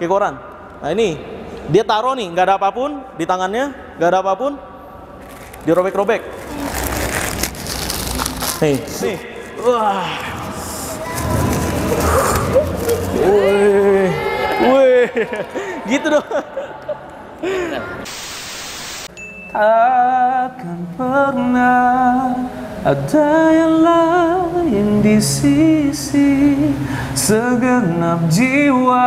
kayak koran. Nah ini. Dia taruh nih, nggak ada apa pun di tangannya, nggak ada apa pun, dirobek-robek. Nih, nih, wah, wih, wih, gitu dong. Takkan pernah ada yang lain di sisi segenap jiwa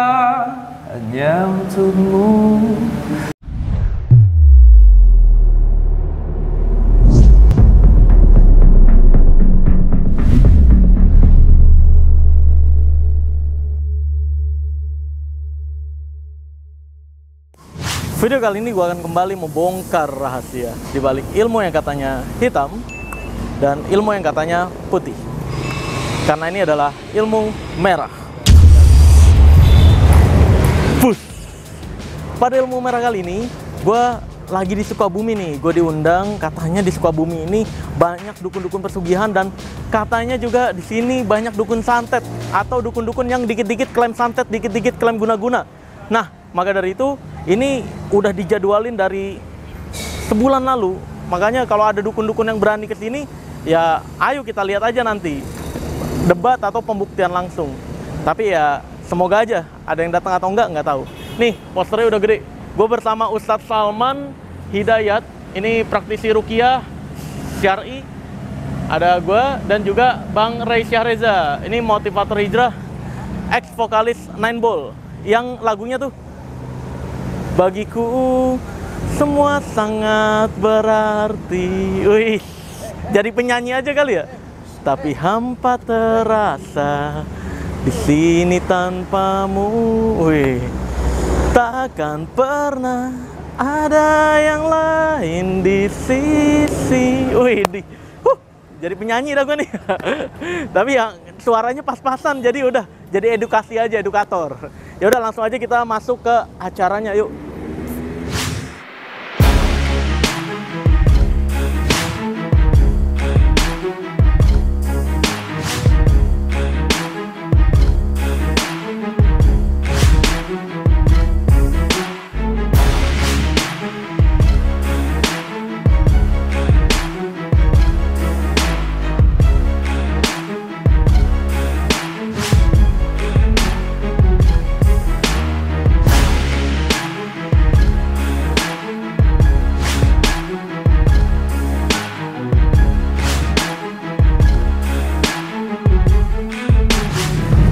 hanya untukmu. Video kali ini gue akan kembali membongkar rahasia di balik ilmu yang katanya hitam dan ilmu yang katanya putih. Karena ini adalah ilmu merah. Pada ilmu merah kali ini, gue lagi di Sukabumi nih. Gue diundang, katanya di Sukabumi ini banyak dukun-dukun pesugihan dan katanya juga di sini banyak dukun santet atau dukun-dukun yang dikit-dikit klaim santet, dikit-dikit klaim guna-guna. Nah, maka dari itu ini udah dijadwalin dari sebulan lalu. Makanya kalau ada dukun-dukun yang berani ke sini, ya ayo kita lihat aja nanti debat atau pembuktian langsung. Tapi ya semoga aja ada yang datang atau enggak nggak tahu. Nih posternya udah gede. Gue bersama Ustadz Salman Hidayat. Ini praktisi rukiah syari. Ada gue dan juga Bang Ray Syahreza. Ini motivator hijrah, ex vokalis Nine Ball. Yang lagunya tuh Bagiku semua sangat berarti. Wih, jadi penyanyi aja kali ya. Tapi hampa terasa di sini tanpamu. Wih, takkan pernah ada yang lain di sisi. Wih, di, huh, jadi penyanyi dah gue nih. Tapi yang suaranya pas-pasan, jadi udah jadi edukasi aja, edukator. Ya udah langsung aja kita masuk ke acaranya yuk.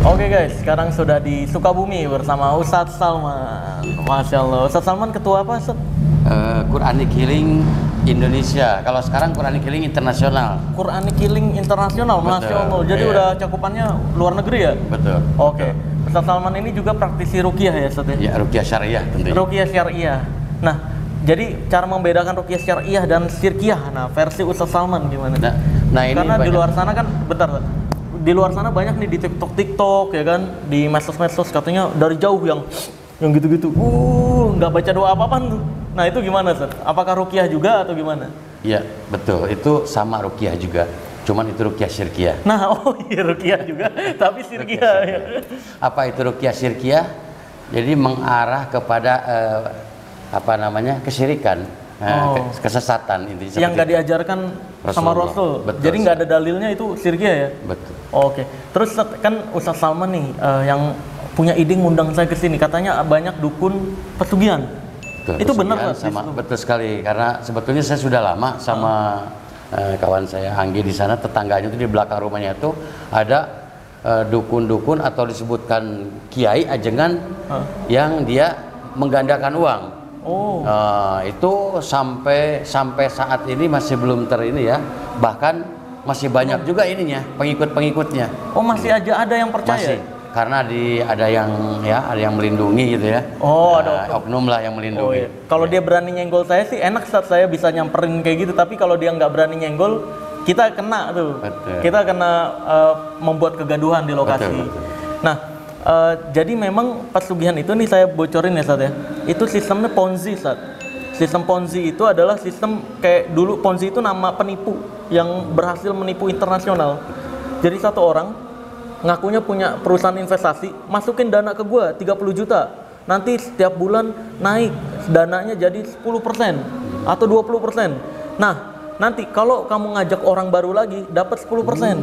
Oke guys, sekarang sudah di Sukabumi bersama Ustadz Salman. Masya Allah. Ustadz Salman ketua apa? Ustadz? Eh, Quranic Healing Indonesia. Kalau sekarang Quranic Healing Internasional. Quranic Healing Internasional. Masya Allah. Jadi iya. udah cakupannya luar negeri ya? Betul. Oke. Ustadz Salman ini juga praktisi rukiah ya Ustadz ya? Ya, Rukiah Syariah tentunya. Rukiah syariah. Nah, jadi cara membedakan rukiah syariah dan sirkiah. Nah, versi Ustadz Salman gimana? Nah, nah ini Karena di banyak- luar sana kan, bentar. Di luar sana banyak nih di TikTok TikTok ya kan, di medsos-medsos katanya dari jauh yang yang gitu-gitu. Uh, nggak baca doa apa-apaan tuh. Nah, itu gimana, Ustadz? Apakah rukiah juga atau gimana? Ya, betul. Itu sama Rukiah juga. Cuman itu Rukiah Syirkiah. Nah, oh iya rukiah juga, tapi sirkiah ya. Apa itu Rukiah Syirkiah? Jadi mengarah kepada eh, apa namanya? kesyirikan, eh, Oh. ke- kesesatan intinya Yang nggak diajarkan sama Rasulullah. Rasul. Betul Jadi nggak ada dalilnya itu sirkiah ya. Betul. Oke, terus Ustadz, kan Ustadz Salman nih eh, yang punya ide ngundang saya ke sini. Katanya banyak dukun pesugihan. Betul, itu benar sama situ? betul sekali karena sebetulnya saya sudah lama sama eh, kawan saya Anggi di sana tetangganya itu di belakang rumahnya itu ada eh, dukun-dukun atau disebutkan kiai ajengan Hah? yang dia menggandakan uang. Oh, Eh, itu sampai sampai saat ini masih belum ter ini ya bahkan masih banyak juga ininya pengikut-pengikutnya oh masih aja ada yang percaya. masih karena di ada yang ya ada yang melindungi gitu ya Oh, Nah, ada oknum lah yang Oh, melindungi iya. Kalau dia berani nyenggol saya sih enak saat saya bisa nyamperin kayak gitu. Tapi kalau dia nggak berani nyenggol, kita kena tuh. Betul. Kita kena eh, membuat kegaduhan di lokasi. Betul, betul. Nah, eh, jadi memang pesugihan itu nih saya bocorin ya saat ya. Itu sistemnya Ponzi saat. Sistem Ponzi itu adalah sistem kayak dulu Ponzi itu nama penipu yang berhasil menipu internasional. Jadi satu orang ngakunya punya perusahaan investasi, masukin dana ke gua 30 juta. nanti setiap bulan naik dananya jadi 10% atau 20%. Nah, nanti kalau kamu ngajak orang baru lagi dapat 10%.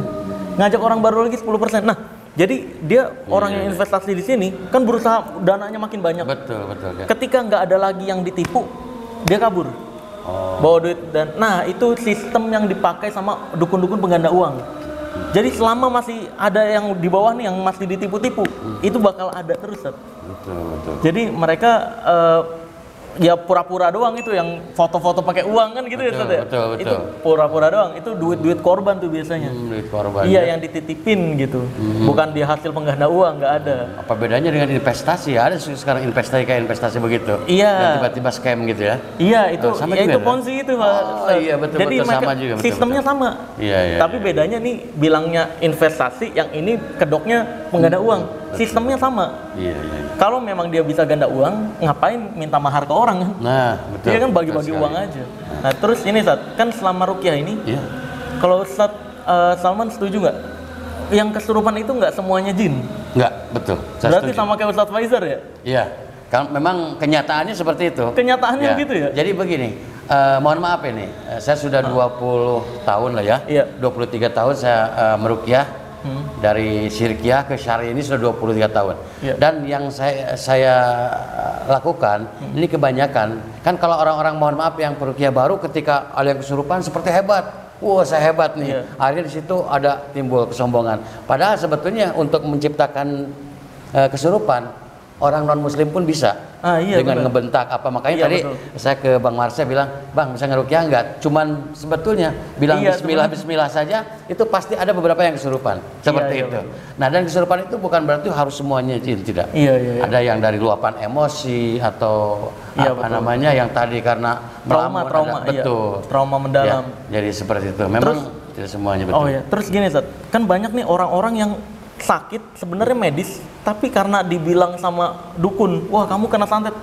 Ngajak orang baru lagi 10%. Nah, jadi dia orang yang investasi di sini kan berusaha dananya makin banyak. Betul, betul. Ya. Ketika nggak ada lagi yang ditipu, dia kabur. Oh, Bawa duit dan nah itu sistem yang dipakai sama dukun-dukun pengganda uang. Jadi selama masih ada yang di bawah nih yang masih ditipu-tipu, itu bakal ada terus. Betul, betul. Jadi mereka eh, ya pura-pura doang itu yang foto-foto pakai uang kan gitu ya Betul, ya? betul, Itu betul. pura-pura doang. Itu duit-duit korban tuh biasanya. Hmm, duit korban. Iya yang dititipin gitu. Bukan dia hasil pengganda uang nggak ada. Apa bedanya dengan investasi? Ada sih sekarang investasi kayak investasi begitu. Iya. Tiba-tiba scam gitu ya. Iya itu Oh, sama ya juga itu ya? ponzi itu Pak. Oh, iya, betul, Jadi betul, sama juga, betul, sistemnya sama. Iya, iya, Tapi bedanya nih bilangnya investasi yang ini kedoknya pengganda uang. Sistemnya sama. Iya, iya. iya. Kalau memang dia bisa ganda uang, ngapain minta mahar ke orang kan? Nah, betul. Dia kan bagi-bagi uang aja. Nah terus ini Sat, kan selama rukyah ini, Iya. kalau Ustaz eh, Salman setuju nggak? Yang kesurupan itu nggak semuanya jin. Enggak, betul. Saya Berarti setuju. sama kayak Ustaz Faizar ya? Iya. Kan memang kenyataannya seperti itu. Kenyataannya begitu ya? Jadi begini, eh, mohon maaf ini, eh, saya sudah 20 tahun lah ya. Iya. 23 tahun saya eh, merukyah dari syirkiah ke syari ini sudah 23 tahun. Iya. Dan yang saya saya eh, lakukan ini kebanyakan kan kalau orang-orang mohon maaf yang perukyah baru ketika ada yang kesurupan seperti hebat. Wah, saya hebat nih. Iya. Akhirnya di situ ada timbul kesombongan. Padahal sebetulnya untuk menciptakan eh, kesurupan orang non muslim pun bisa Ah, iya, dengan benar. ngebentak apa makanya Iya, tadi betul. saya ke Bang Marsha bilang Bang bisa ngerukyah enggak cuman sebetulnya bilang Iya, Bismillah Bismillah saja itu pasti ada beberapa yang kesurupan seperti iya, itu betul. nah dan kesurupan itu bukan berarti harus semuanya tidak Iya, iya, iya. ada yang dari luapan emosi atau Iya, apa betul. namanya yang tadi karena Trauma, melamun trauma, ada- iya. betul Trauma mendalam. Ya, jadi seperti itu memang tidak semuanya betul Oh ya, terus gini Zat, kan banyak nih orang-orang yang sakit sebenarnya medis, tapi karena dibilang sama dukun, wah kamu kena santet,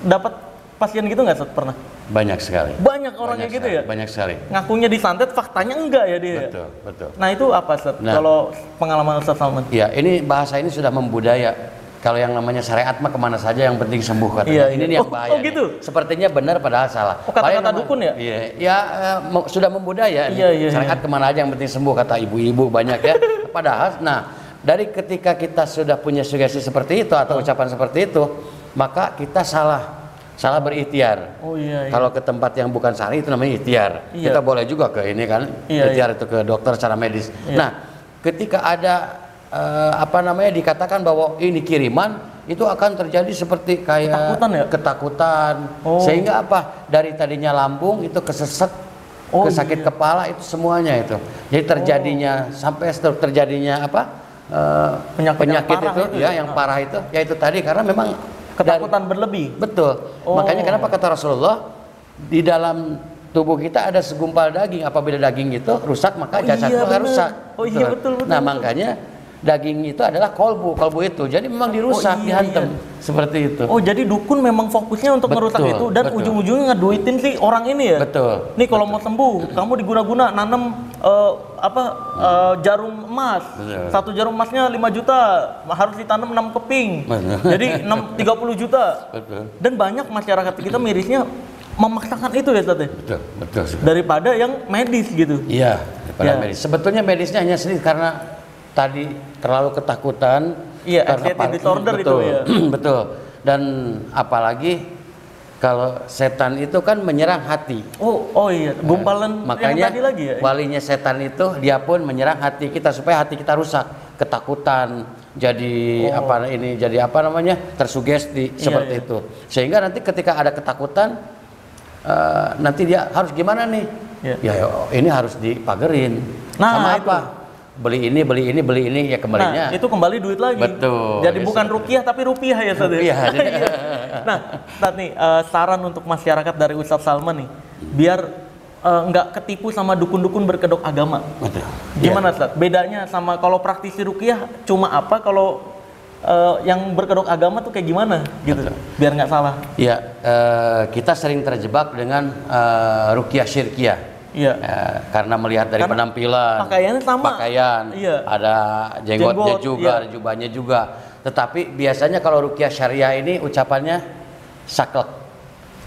dapat pasien gitu nggak Zat pernah? banyak sekali Banyak orang banyak kayak gitu sekali, ya? banyak sekali Ngakunya disantet, faktanya enggak ya dia. betul betul Nah itu apa Zat? Nah. Kalau pengalaman Ustaz Salman? Iya, ini bahasa ini sudah membudaya. Kalau yang namanya syariat mah ke mana saja yang penting sembuh katanya. Iya, ini iya. yang Oh, bahaya. oh gitu? Sepertinya benar padahal salah. Oh, kata-kata yang dukun ya? Iya, ya eh, sudah membudaya. nih. Iya, iya, Syariat ke mana aja yang penting sembuh kata ibu-ibu banyak ya. padahal, nah dari ketika kita sudah punya sugesti seperti itu atau ucapan seperti itu, maka kita salah, salah berikhtiar. Oh iya, iya. Kalau ke tempat yang bukan syari itu namanya ikhtiar. Iya. Kita boleh juga ke ini kan, Iya, ikhtiar itu ke dokter secara medis. Iya. Nah, ketika ada eh, apa namanya dikatakan bahwa ini kiriman, itu akan terjadi seperti kayak Ketakutan ya? ketakutan. Oh. Sehingga apa? Dari tadinya lambung itu kesesek, Oh, kesakit iya. kepala itu semuanya itu. Jadi terjadinya sampai setelah terjadinya apa? Eh, Penyakit yang parah itu, itu ya, ya? yang parah itu, ya itu tadi karena memang dari- Ketakutan berlebih. Betul. Oh. Makanya kenapa kata Rasulullah di dalam tubuh kita ada segumpal daging. Apabila daging itu rusak maka Oh jasad iya, rusak. Oh iya, betul, betul, Nah betul. makanya daging itu adalah kolbu, kolbu itu. Jadi memang dirusak, Oh, iya, dihantam seperti itu. Oh jadi dukun memang fokusnya untuk Betul, ngerusak itu dan betul. ujung-ujungnya ngeduitin si orang ini ya. Betul, Nih kalau mau sembuh, kamu diguna-guna nanam eh, apa eh, jarum emas. Betul. Satu jarum emasnya 5 juta, harus ditanam 6 keping. Betul. Jadi 6 30 juta. Betul. Dan banyak masyarakat kita mirisnya memaksakan itu ya Ustaz ya? Betul, betul. sekali. Daripada yang medis gitu. Iya, daripada Ya. medis. Sebetulnya medisnya hanya sedikit karena tadi terlalu ketakutan. Iya, karena anxiety par- disorder itu betul, ya. betul. Dan apalagi kalau setan itu kan menyerang hati. Oh, oh iya, gumpalan yang Makanya tadi lagi ya. walinya setan itu dia pun menyerang hati kita supaya hati kita rusak, ketakutan, jadi Oh. apa ini jadi apa namanya tersugesti seperti iya. itu. Sehingga nanti ketika ada ketakutan eh, nanti dia harus gimana nih? Iya. Ya ini harus dipagerin. Nah, Sama itu. apa? Beli ini, beli ini, beli ini ya kembalinya. Nah, itu kembali duit lagi. Betul, Jadi ya, bukan rupiah tapi rupiah ya, ya? Rupiah, jadi- Iya. nah, Ustaz nih, eh, saran untuk masyarakat dari Ustaz Salman nih, biar eh, nggak ketipu sama dukun-dukun berkedok agama. Betul. Gimana, Ustaz? Bedanya sama kalau praktisi rukiah cuma apa kalau eh, yang berkedok agama tuh kayak gimana gitu? Biar nggak salah. Ya, eh, kita sering terjebak dengan eh, rukiah syirkiah. Iya. Ya, karena melihat dari Karena penampilan, pakaiannya sama. pakaian, Iya. ada jenggotnya Jenggot, juga, iya. ada jubahnya juga. Tetapi biasanya kalau rukyah syariah ini ucapannya saklek.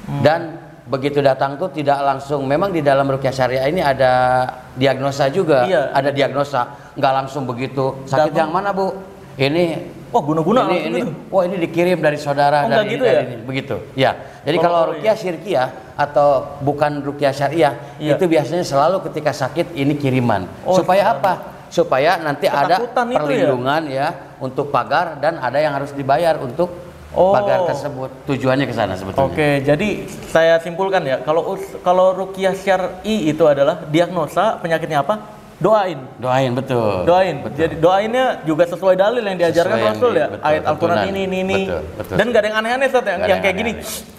Hmm. Dan begitu datang tuh tidak langsung memang di dalam rukyah syariah ini ada diagnosa juga, Iya. ada diagnosa, nggak langsung begitu. Sakit Datang. yang mana, Bu? Ini Wah guna-guna ini, ini, gitu. wah ini dikirim dari saudara Oh, dari, gitu dari ya? ini. begitu. Ya. Jadi Oh, kalau iya. rukyah syirkiyah atau bukan rukyah syariah Iya. itu biasanya selalu ketika sakit ini kiriman. Oh, Supaya apa? Supaya nanti ada Ketakutan itu ya? perlindungan ya? untuk pagar dan ada yang harus dibayar untuk Oh. pagar tersebut. Tujuannya ke sana sebetulnya. Oke, jadi saya simpulkan ya, kalau kalau rukyah syar'i itu adalah diagnosa penyakitnya apa? Doain. Doain betul. Doain. Betul. Jadi doainnya juga sesuai dalil yang diajarkan Sesuai yang Rasul di- ya. betul, Ayat Al-Qur'an ini ini ini. Betul, betul. Dan gak ada yang aneh-aneh Ustaz yang, ada yang kayak yang gini.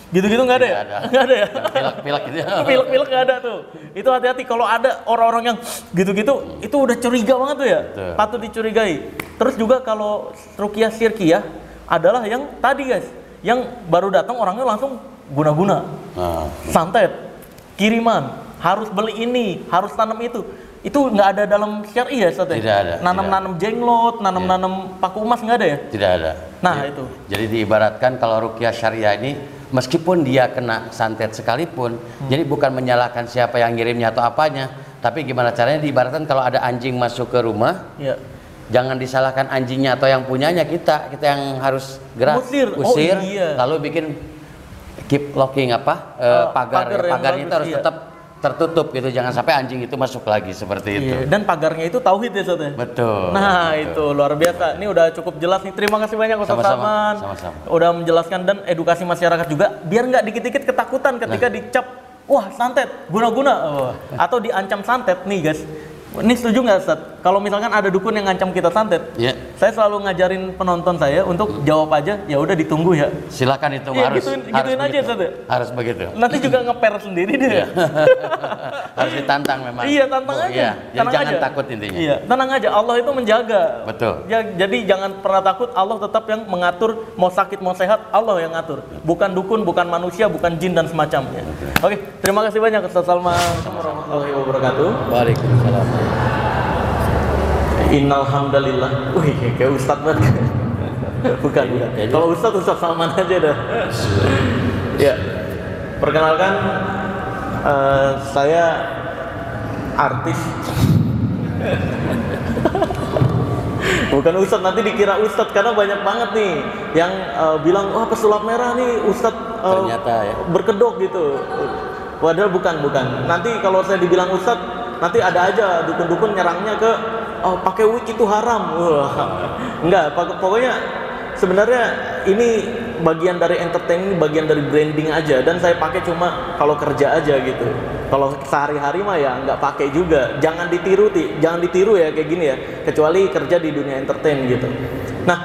Gitu-gitu nggak ada ya? Nggak ada. Ada ya? Pilek-pilek gitu. Pilek-pilek nggak ada tuh. Itu hati-hati kalau ada orang-orang yang gitu-gitu, itu udah curiga banget tuh ya. Betul. Patut dicurigai. Terus juga kalau rukyah syirkiyah adalah yang tadi guys, yang baru datang orangnya langsung guna-guna Nah, santet, kiriman, harus beli ini, harus tanam itu. Itu nggak ada dalam syar'i ya, Ustaz? ya? Tidak ada, Nanam-nanam jenglot, nanam-nanam paku emas nggak ada ya? tidak ada. Nah, Ya. itu. Jadi diibaratkan kalau rukyah syariah ini meskipun dia kena santet sekalipun, Hmm. jadi bukan menyalahkan siapa yang ngirimnya atau apanya, tapi gimana caranya diibaratkan kalau ada anjing masuk ke rumah, Ya. jangan disalahkan anjingnya atau yang punyanya kita, kita yang harus gerak, Usir. Oh, usir, iya. lalu bikin keep locking apa Eh, pagar, pagar ya, pagarnya itu harus iya. tetap tertutup gitu, jangan sampai anjing itu masuk lagi seperti itu. Iya. Dan pagarnya itu tauhid ya, Ustaz? Betul. Nah, betul. itu luar biasa. Ini udah cukup jelas nih. Terima kasih banyak Ustaz Sama-sama, Salman. sama-sama. Udah menjelaskan dan edukasi masyarakat juga biar nggak dikit-dikit ketakutan ketika Nah. dicap wah santet, guna-guna Wah. atau diancam santet nih, guys. Ini setuju nggak Ustaz? Kalau misalkan ada dukun yang ngancam kita santet, Ya, saya selalu ngajarin penonton saya untuk jawab aja, ya udah ditunggu ya. silakan itu Iya, harus gituin- harus gituin aja, begitu. Ustaz, ya? Harus begitu. Nanti juga ngeper sendiri dia. Iya. harus ditantang memang. Iya, tantang Oh, aja. Iya. Jadi Tenang jangan aja. takut intinya. Iya, tenang aja. Allah itu menjaga. Betul. Ya, jadi jangan pernah takut. Allah tetap yang mengatur. Mau sakit mau sehat, Allah yang ngatur. Bukan dukun, bukan manusia, bukan jin dan semacamnya. Oke, terima kasih banyak Ustaz Salman. Warahmatullahi wabarakatuh. Waalaikumsalam. Innal hamdalillah. Wih, kayak Ustaz banget. bukan, bukan. Kalau Ustaz Ustaz Salman aja dah. ya. Perkenalkan eh, saya artis. Bukan Ustadz, nanti dikira Ustadz karena banyak banget nih yang eh, bilang wah pesulap merah nih Ustadz eh, Ternyata ya. berkedok gitu. Padahal bukan bukan. Nanti kalau saya dibilang Ustadz, nanti ada aja dukun-dukun nyerangnya ke oh, pakai wig itu haram. Wah. Enggak, pok- pokoknya sebenarnya ini bagian dari entertain, bagian dari branding aja dan saya pakai cuma kalau kerja aja gitu. Kalau sehari-hari mah ya nggak pakai juga. Jangan ditiru, Ti. jangan ditiru ya kayak gini ya. Kecuali kerja di dunia entertain gitu. Nah,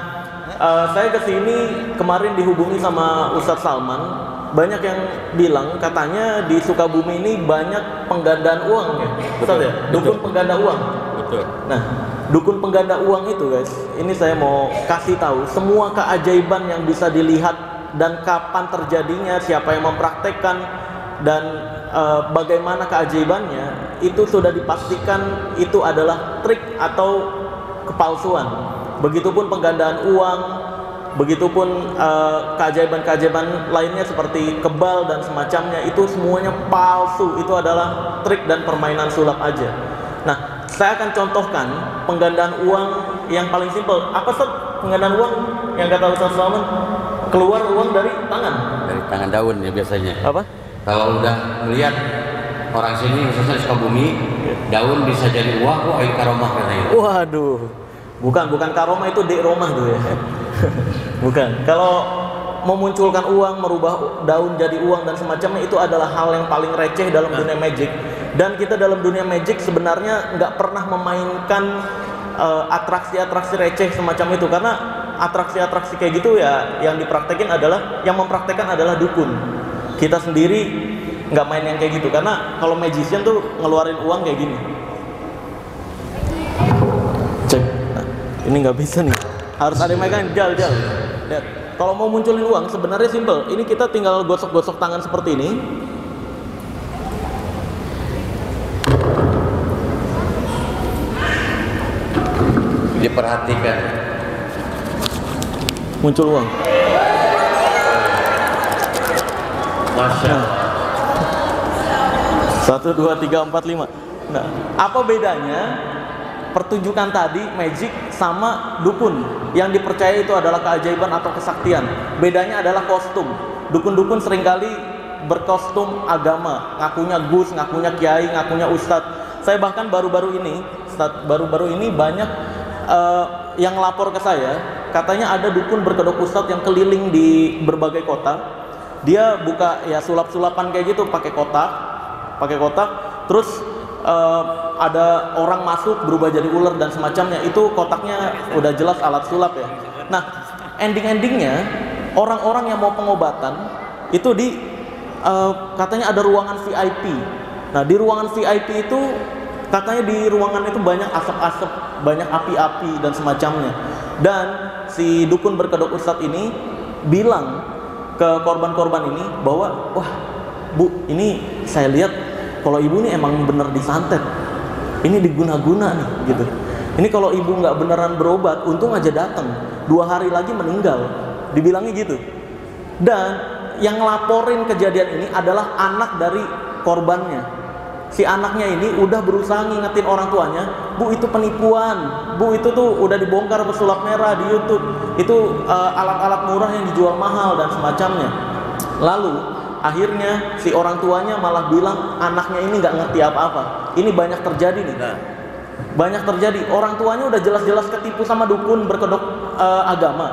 eh, saya ke sini kemarin dihubungi sama Ustadz Salman. Banyak yang bilang katanya di Sukabumi ini banyak penggandaan uang ya. Ustadz ya, dukun pengganda uang. Betul. Nah, dukun pengganda uang itu guys, ini saya mau kasih tahu semua keajaiban yang bisa dilihat dan kapan terjadinya, siapa yang mempraktekkan dan eh, bagaimana keajaibannya itu sudah dipastikan itu adalah trik atau kepalsuan. Begitupun penggandaan uang, begitupun eh, keajaiban-keajaiban lainnya seperti kebal dan semacamnya itu semuanya palsu. Itu adalah trik dan permainan sulap aja. Nah, saya akan contohkan penggandaan uang yang paling simpel. Apa sih penggandaan uang yang kata Ustaz Salman? Keluar uang dari tangan. Dari tangan daun ya biasanya. Apa? Kalau udah melihat orang sini khususnya di Sukabumi, daun bisa jadi uang, wah ini karomah katanya. Waduh. Bukan, bukan karoma itu dek romah tuh ya. Bukan. Kalau memunculkan uang, merubah daun jadi uang dan semacamnya itu adalah hal yang paling receh dalam dunia magic. Dan kita dalam dunia magic sebenarnya nggak pernah memainkan eh, atraksi-atraksi receh semacam itu karena atraksi-atraksi kayak gitu ya yang dipraktekin adalah yang mempraktekkan adalah dukun. Kita sendiri nggak main yang kayak gitu karena kalau magician tuh ngeluarin uang kayak gini. Cek. Nah, ini nggak bisa nih. Harus ada yang megang jal jal. Lihat. Kalau mau munculin uang sebenarnya simple. Ini kita tinggal gosok-gosok tangan seperti ini. Diperhatikan. muncul uang. Masya Allah. Satu, dua, tiga, empat, lima. Nah, apa bedanya pertunjukan tadi magic sama dukun yang dipercaya itu adalah keajaiban atau kesaktian? Bedanya adalah kostum. Dukun-dukun sering kali berkostum agama, ngakunya gus, ngakunya kiai, ngakunya ustadz. Saya bahkan baru-baru ini, baru-baru ini banyak eh, yang lapor ke saya, katanya ada dukun berkedok ustadz yang keliling di berbagai kota. Dia buka ya sulap-sulapan kayak gitu pakai kotak, pakai kotak terus eh, ada orang masuk berubah jadi ular dan semacamnya. Itu kotaknya udah jelas alat sulap ya. Nah ending-endingnya orang-orang yang mau pengobatan itu di eh, katanya ada ruangan VIP nah di ruangan VIP itu katanya di ruangan itu banyak asap-asap banyak api-api dan semacamnya. Dan si dukun berkedok ustadz ini bilang ke korban-korban ini bahwa wah bu ini saya lihat kalau ibu ini emang bener disantet. Ini diguna-guna nih gitu. Ini kalau ibu nggak beneran berobat untung aja datang dua hari lagi meninggal. Dibilangnya gitu. Dan yang laporin kejadian ini adalah anak dari korbannya. Si anaknya ini udah berusaha ngingetin orang tuanya bu itu penipuan. Bu itu tuh udah dibongkar pesulap merah di YouTube. Itu eh, alat-alat murah yang dijual mahal dan semacamnya. Lalu akhirnya si orang tuanya malah bilang anaknya ini nggak ngerti apa-apa. Ini banyak terjadi nih. Nah, banyak terjadi. Orang tuanya udah jelas-jelas ketipu sama dukun berkedok eh, agama.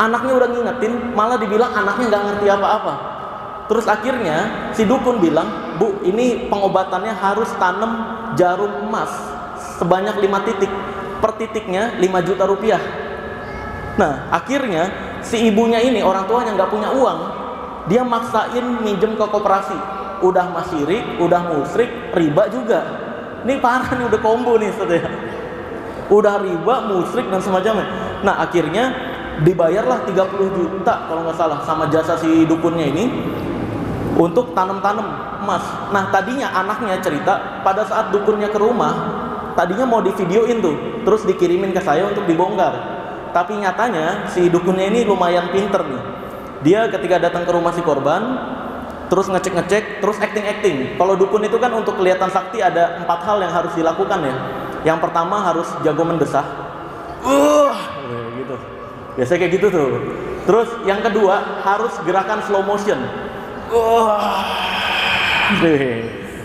Anaknya udah ngingetin malah dibilang anaknya nggak ngerti apa-apa. Terus akhirnya si dukun bilang bu ini pengobatannya harus tanam jarum emas sebanyak lima titik. Per titiknya 5 juta rupiah. Nah akhirnya si ibunya ini orang tuanya nggak punya uang dia maksain minjem ke koperasi. Udah masyirik udah musrik riba juga. Ini parah nih udah combo nih saudara udah riba musrik dan semacamnya. Nah akhirnya dibayarlah 30 juta kalau nggak salah sama jasa si dukunnya ini untuk tanam-tanam emas. Nah tadinya anaknya cerita pada saat dukunnya ke rumah tadinya mau divideoin tuh terus dikirimin ke saya untuk dibongkar. Tapi nyatanya si dukunnya ini lumayan pinter nih dia ketika datang ke rumah si korban terus ngecek-ngecek terus acting-acting. Kalau dukun itu kan untuk kelihatan sakti ada empat hal yang harus dilakukan ya. Yang pertama harus jago mendesah. Uh gitu. Biasanya kayak gitu tuh. Terus yang kedua harus gerakan slow motion. Uh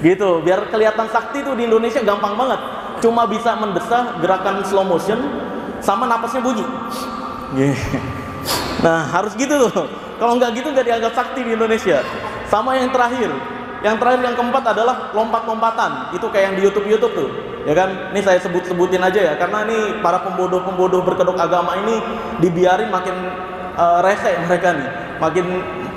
gitu. Biar kelihatan sakti tuh di Indonesia gampang banget. Cuma bisa mendesah gerakan slow motion sama napasnya bunyi. Yeah. Nah harus gitu tuh. Kalau nggak gitu nggak dianggap sakti di Indonesia. Sama yang terakhir. Yang terakhir yang keempat adalah lompat-lompatan. Itu kayak yang di YouTube YouTube tuh. Ya kan? Ini saya sebut-sebutin aja ya. Karena ini para pembodoh-pembodoh berkedok agama ini dibiarin makin eh, rese mereka nih. Makin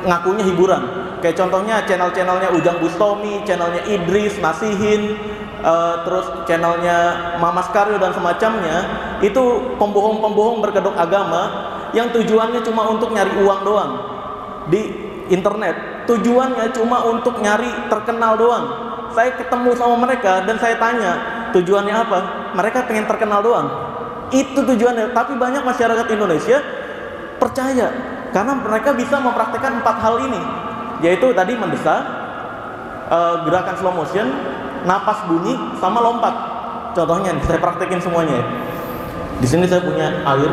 ngakunya hiburan. Kayak contohnya channel-channelnya Ujang Bustomi channelnya Idris Nasihin eh, terus channelnya Mamas Karyo dan semacamnya itu pembohong-pembohong berkedok agama yang tujuannya cuma untuk nyari uang doang. Di internet. Tujuannya cuma untuk nyari terkenal doang. Saya ketemu sama mereka dan saya tanya tujuannya apa? Mereka pengen terkenal doang. Itu tujuannya. Tapi banyak masyarakat Indonesia percaya. Karena mereka bisa mempraktekkan empat hal ini. Yaitu tadi mendesah eh, gerakan slow motion napas bunyi sama lompat. Contohnya saya praktekin semuanya ya. di sini saya punya air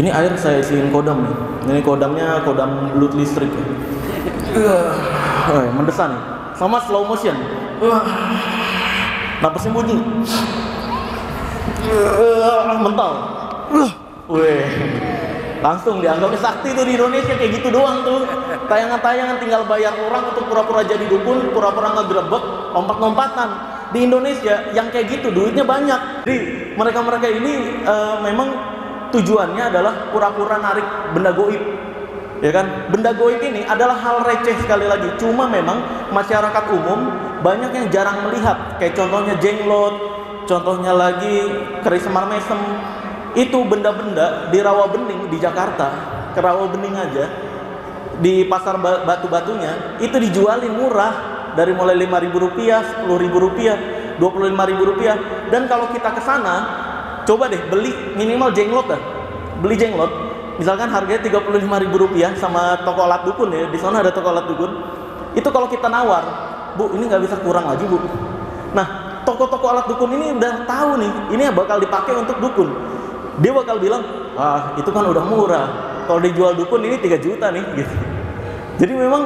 ini air saya isiin kodam nih. Ini kodamnya kodam belut listrik ya. Uh, mendesah nih. Sama slow motion. Uh, napasnya bunyi. Uh, mental. Uh, weh. Langsung dianggapnya sakti tuh di Indonesia kayak gitu doang tuh. Tayangan-tayangan tinggal bayar orang untuk pura-pura jadi dukun pura-pura ngegrebek lompat-lompatan. Di Indonesia yang kayak gitu duitnya banyak. Jadi mereka-mereka ini eh, memang tujuannya adalah pura-pura narik benda goib. Ya kan? Benda goib ini adalah hal receh sekali lagi. Cuma memang masyarakat umum banyak yang jarang melihat. Kayak contohnya jenglot contohnya lagi keris mesem itu benda-benda di rawa bening di Jakarta ke rawa bening aja di pasar ba- batu-batunya itu dijualin murah. Dari mulai 5.000 rupiah, 10.000 rupiah, 25.000 rupiah. Dan kalau kita ke sana coba deh beli minimal jenglot dah beli jenglot misalkan harganya 35.000 rupiah sama toko alat dukun ya, di sana ada toko alat dukun. Itu kalau kita nawar, Bu, ini nggak bisa kurang lagi, Bu. Nah, toko-toko alat dukun ini udah tahu nih, ini bakal dipakai untuk dukun. Dia bakal bilang, ah itu kan udah murah. Kalau dijual dukun ini 3 juta nih, gitu. Jadi memang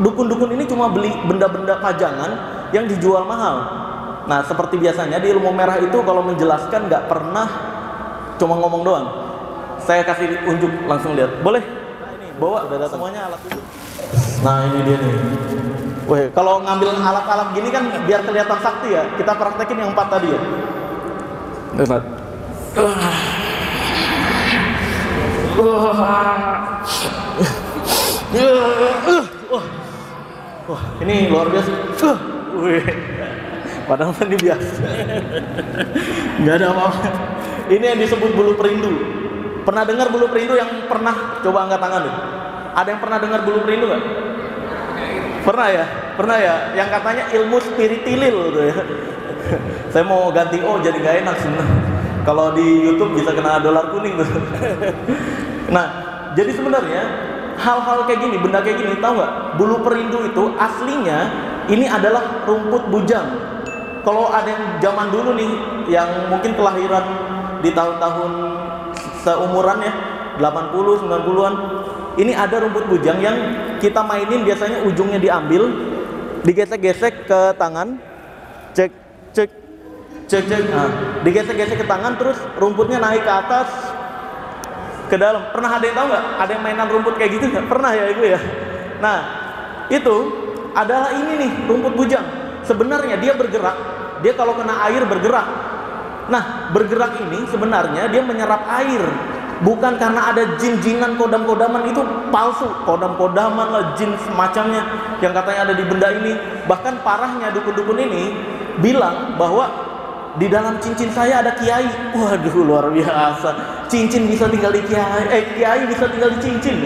dukun-dukun ini cuma beli benda-benda pajangan yang dijual mahal. Nah, seperti biasanya di ilmu merah itu kalau menjelaskan nggak pernah cuma ngomong doang. Saya kasih unjuk langsung lihat. Boleh? Bawa udah datang. Semuanya alat dukun. Nah, ini dia nih. Weh, kalau ngambil alat-alat gini kan biar kelihatan sakti ya. Kita praktekin yang empat tadi ya. Empat. Wah, ini luar biasa. Wih. Padahal tadi biasa. Nggak ada apa-apa. Ini yang disebut bulu perindu. Pernah dengar bulu perindu yang pernah coba angkat tangan deh. Ada yang pernah dengar bulu perindu nggak? Pernah ya? Pernah ya? Yang katanya ilmu spiritilil tuh ya. Saya mau ganti oh jadi nggak enak sebenarnya. Kalau di YouTube bisa kena dolar kuning tuh. Nah, jadi sebenarnya hal-hal kayak gini, benda kayak gini, tahu nggak? Bulu perindu itu aslinya ini adalah rumput bujang. Kalau ada yang zaman dulu nih, yang mungkin kelahiran di tahun-tahun seumuran ya, 80, 90-an, ini ada rumput bujang yang kita mainin biasanya ujungnya diambil, digesek-gesek ke tangan, cek, cek, cek, cek, nah, digesek-gesek ke tangan, terus rumputnya naik ke atas, ke dalam. Pernah ada yang tahu nggak? Ada yang mainan rumput kayak gitu nggak? Pernah ya ibu ya. Nah itu adalah ini nih rumput bujang. Sebenarnya dia bergerak. Dia kalau kena air bergerak. Nah bergerak ini sebenarnya dia menyerap air. Bukan karena ada jin-jinan kodam-kodaman itu palsu. Kodam-kodaman lah jin semacamnya yang katanya ada di benda ini. Bahkan parahnya dukun-dukun ini bilang bahwa di dalam cincin saya ada kiai. Waduh luar biasa. Cincin bisa tinggal di kiai, eh kiai bisa tinggal di cincin.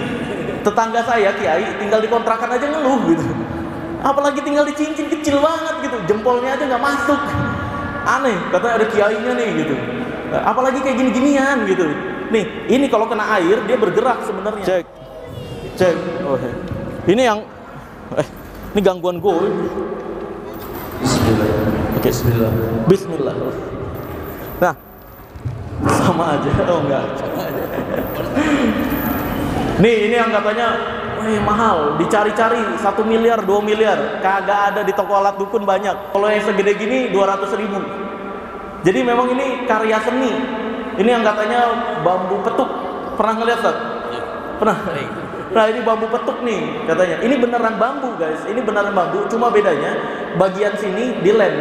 Tetangga saya kiai tinggal di kontrakan aja ngeluh gitu. Apalagi tinggal di cincin kecil banget gitu, jempolnya aja nggak masuk. Aneh, katanya ada kiainya nih gitu. Apalagi kayak gini-ginian gitu. Nih, ini kalau kena air dia bergerak sebenarnya. Cek, cek. Oh, ini yang, eh, ini gangguan gue. Bismillah. Oke. Bismillah. Bismillah. Nah, sama aja. Oh enggak. Sama aja. Nih, ini yang katanya Wih, mahal, dicari-cari satu miliar, 2 miliar, kagak ada di toko alat dukun banyak. Kalau yang segede gini 200 ribu. Jadi memang ini karya seni. Ini yang katanya bambu petuk. Pernah ngeliat Ustaz? Pernah. Nah ini bambu petuk nih katanya. Ini beneran bambu guys. Ini beneran bambu. Cuma bedanya bagian sini dilem.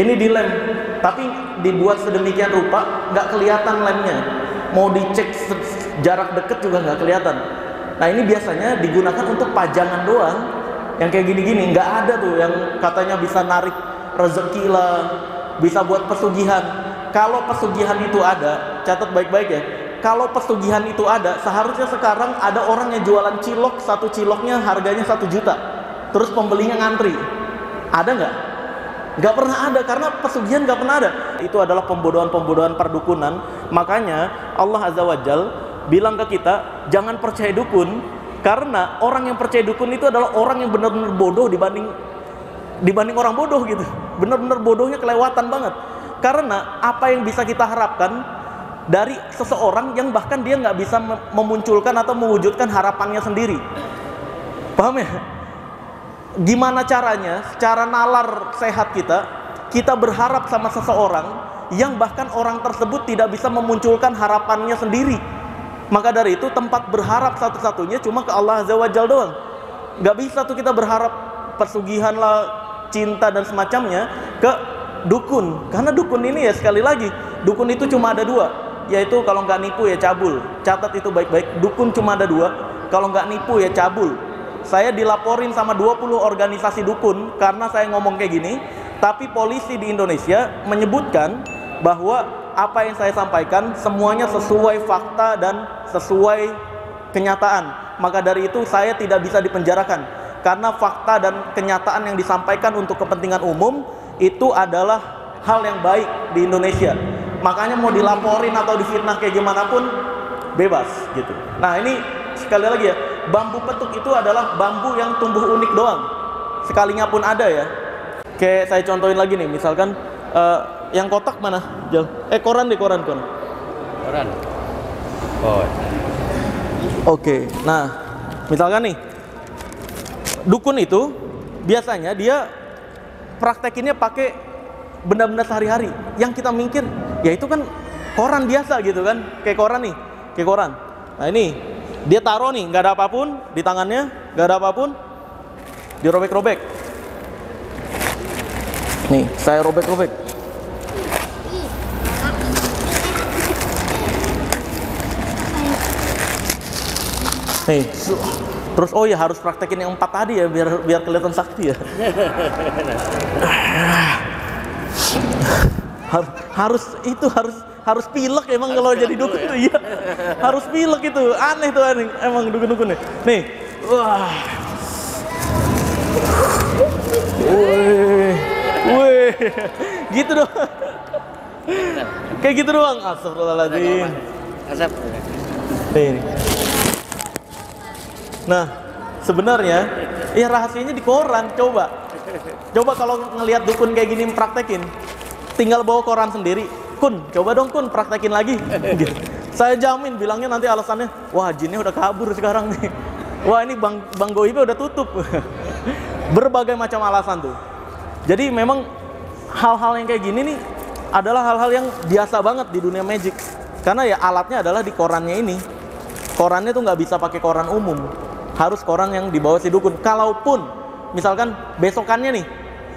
Ini dilem. Tapi dibuat sedemikian rupa nggak kelihatan lemnya. Mau dicek jarak deket juga nggak kelihatan. Nah ini biasanya digunakan untuk pajangan doang. Yang kayak gini-gini nggak ada tuh yang katanya bisa narik rezeki lah, bisa buat pesugihan. Kalau pesugihan itu ada, catat baik-baik ya. Kalau pesugihan itu ada, seharusnya sekarang ada orang yang jualan cilok, satu ciloknya harganya satu juta. Terus pembelinya ngantri. Ada nggak? Nggak pernah ada karena pesugihan nggak pernah ada. Itu adalah pembodohan-pembodohan perdukunan. Makanya Allah Azza wa Jal bilang ke kita jangan percaya dukun karena orang yang percaya dukun itu adalah orang yang benar-benar bodoh dibanding dibanding orang bodoh gitu. Benar-benar bodohnya kelewatan banget. Karena apa yang bisa kita harapkan dari seseorang yang bahkan dia nggak bisa mem- memunculkan atau mewujudkan harapannya sendiri. Paham ya? Gimana caranya? Secara nalar sehat kita, kita berharap sama seseorang yang bahkan orang tersebut tidak bisa memunculkan harapannya sendiri. Maka dari itu tempat berharap satu-satunya cuma ke Allah Azza wa Jalla doang. Gak bisa tuh kita berharap pesugihan lah, cinta dan semacamnya ke dukun. Karena dukun ini ya sekali lagi, dukun itu cuma ada dua. Yaitu kalau nggak nipu ya cabul. Catat itu baik-baik. Dukun cuma ada dua. Kalau nggak nipu ya cabul. Saya dilaporin sama 20 organisasi dukun karena saya ngomong kayak gini. Tapi polisi di Indonesia menyebutkan bahwa apa yang saya sampaikan semuanya sesuai fakta dan sesuai kenyataan. Maka dari itu saya tidak bisa dipenjarakan karena fakta dan kenyataan yang disampaikan untuk kepentingan umum itu adalah hal yang baik di Indonesia. Makanya mau dilaporin atau difitnah kayak gimana pun bebas gitu. Nah ini sekali lagi ya, bambu petuk itu adalah bambu yang tumbuh unik doang. Sekalinya pun ada ya. Kayak saya contohin lagi nih, misalkan eh, yang kotak mana? Jal. Eh koran deh koran koran. Koran. Oh. Oke, nah misalkan nih dukun itu biasanya dia praktekinnya pakai benda-benda sehari-hari yang kita mikir ya itu kan koran biasa gitu kan kayak koran nih kayak koran nah ini dia taruh nih nggak ada apa pun di tangannya nggak ada apa pun dirobek-robek nih saya robek-robek nih terus oh ya harus praktekin yang empat tadi ya biar biar kelihatan sakti ya Har- harus itu harus harus pilek emang kalau jadi dukun tuh iya harus pilek itu aneh tuh aneh emang dukun-dukun nih nih wah Wih, wih, gitu dong. Kayak gitu doang. Astagfirullahaladzim. Asap. Nih. Nah, sebenarnya ya rahasianya di koran. Coba, coba kalau ngelihat dukun kayak gini praktekin, tinggal bawa koran sendiri. Kun, coba dong kun praktekin lagi. Saya jamin bilangnya nanti alasannya, wah jinnya udah kabur sekarang nih. Wah ini bang bang Goibe udah tutup. Berbagai macam alasan tuh. Jadi memang hal-hal yang kayak gini nih adalah hal-hal yang biasa banget di dunia magic. Karena ya alatnya adalah di korannya ini. Korannya tuh nggak bisa pakai koran umum. Harus koran yang dibawa si dukun. Kalaupun misalkan besokannya nih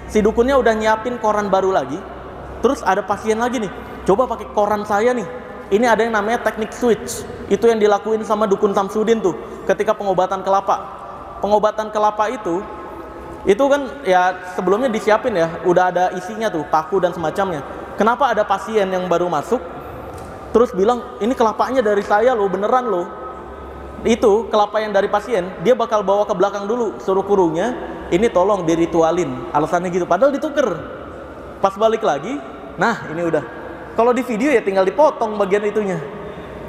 si dukunnya udah nyiapin koran baru lagi, terus ada pasien lagi nih, coba pakai koran saya nih. Ini ada yang namanya teknik switch. Itu yang dilakuin sama dukun Samsudin tuh ketika pengobatan kelapa. Pengobatan kelapa itu itu kan ya sebelumnya disiapin ya, udah ada isinya tuh, paku dan semacamnya. Kenapa ada pasien yang baru masuk terus bilang ini kelapanya dari saya loh, beneran loh. Itu kelapa yang dari pasien, dia bakal bawa ke belakang dulu, suruh kurungnya, ini tolong diritualin. Alasannya gitu, padahal dituker. Pas balik lagi, nah ini udah. Kalau di video ya tinggal dipotong bagian itunya,